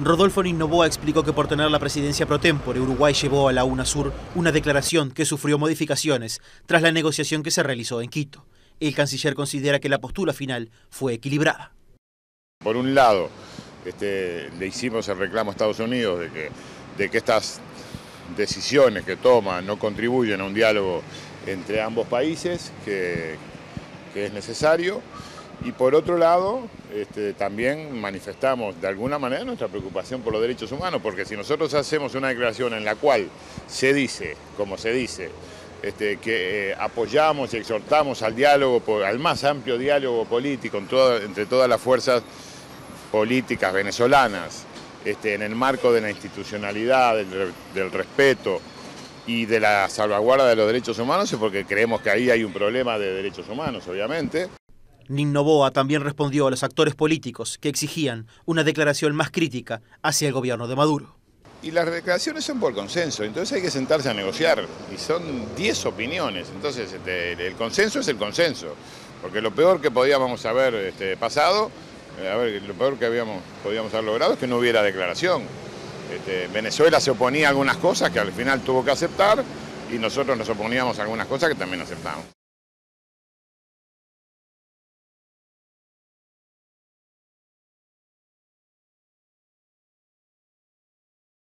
Rodolfo Ninnoboa explicó que por tener la presidencia pro tempore, Uruguay llevó a la UNASUR una declaración que sufrió modificaciones tras la negociación que se realizó en Quito. El canciller considera que la postura final fue equilibrada. Por un lado, este, le hicimos el reclamo a Estados Unidos de que, de que estas decisiones que toma no contribuyen a un diálogo entre ambos países, que es necesario. Y por otro lado, este, también manifestamos de alguna manera nuestra preocupación por los derechos humanos, porque si nosotros hacemos una declaración en la cual se dice, como se dice, este, que eh, apoyamos y exhortamos al diálogo, al más amplio diálogo político entre todas las fuerzas políticas venezolanas, este, en el marco de la institucionalidad, del respeto y de la salvaguarda de los derechos humanos, es porque creemos que ahí hay un problema de derechos humanos, obviamente. Ninnoboa también respondió a los actores políticos que exigían una declaración más crítica hacia el gobierno de Maduro. Y las declaraciones son por consenso, entonces hay que sentarse a negociar. Y son 10 opiniones, entonces este, el consenso es el consenso. Porque lo peor que podíamos haber este, pasado, eh, a ver, lo peor que habíamos, podíamos haber logrado es que no hubiera declaración. Este, Venezuela se oponía a algunas cosas que al final tuvo que aceptar y nosotros nos oponíamos a algunas cosas que también aceptamos.